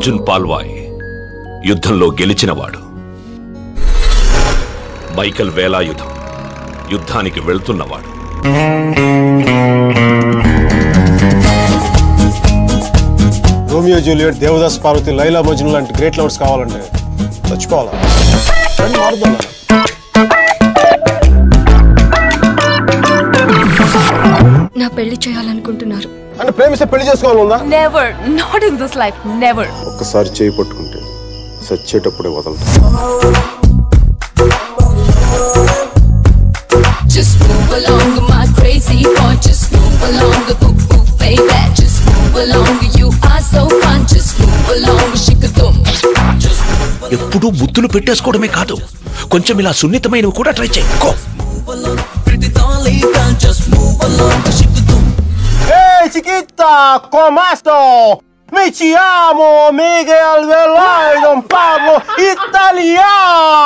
అర్జున్ పాల్వాయ్ యుద్ధంలో గెలిచినవాడు. మైకల్ వేలాయుధం యుద్ధానికి వెళ్తున్నవాడు. రోమియో జూలియట్ దేవదాస్ పార్వతి లైలా మజ్ను లాంటి గ్రేట్ లవర్స్ కావాలంటే చచ్చిపోవాలా? నా పెళ్ళి చేయాలనుకుంటున్నారు. అన్న ప్రేమిస్తే పెళ్ళి చేసుకోవాలన్నా never not in this life never ఒక్కసారి చేయి పట్టుకుంటే సచ్చేటప్పుడే వదలతా. ఎప్పుడూ బుద్ధులు పెట్టేసుకోవడమే కాదు. కొంచెం ఇలా సున్నితమైనవి కూడా ట్రై చేయి. fitta comasto! Mi chiamo Miguel Velay, Don Pablo Italiano!